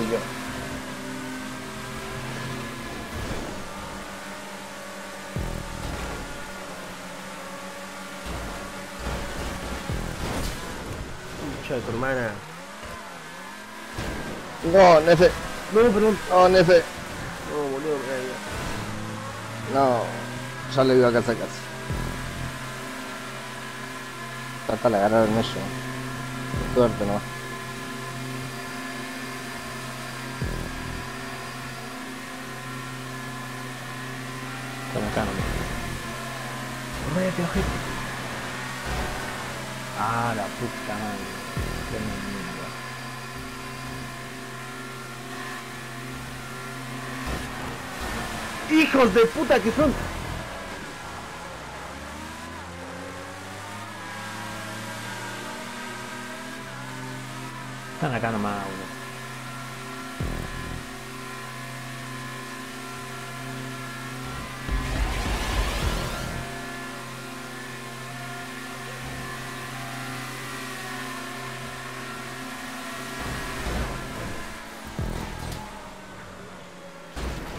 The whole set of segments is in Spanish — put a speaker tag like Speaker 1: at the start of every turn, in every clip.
Speaker 1: fui yo.
Speaker 2: Mucha de tu hermana.
Speaker 1: No, Nefe.
Speaker 2: No, perdón.
Speaker 1: No, Nefe.
Speaker 2: No, boludo, me caí.
Speaker 1: No. Ya le iba a casa casi. Trata de agarrar en eso. Suerte, no.
Speaker 3: Están acá nomás.
Speaker 2: Correte, ojete.
Speaker 3: Ah, la puta madre. Qué mierda.
Speaker 2: ¡Hijos de puta que son!
Speaker 3: Están acá nomás, boludo.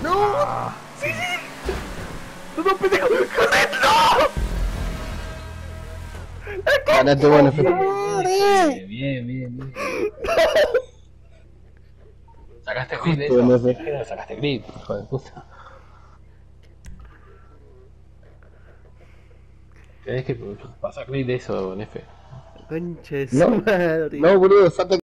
Speaker 2: ¡No! ¡Sí, sí! ¡No, no, pendejo! ¡Correte, no!
Speaker 1: Ganaste Nefe.
Speaker 3: Bien, bien, bien, bien. Sacaste grip de eso.
Speaker 1: Nefe.
Speaker 3: Sacaste grip, hijo de puta. Tenés que pasar grip de eso, Nefe.
Speaker 2: Su
Speaker 1: No. No, boludo, falta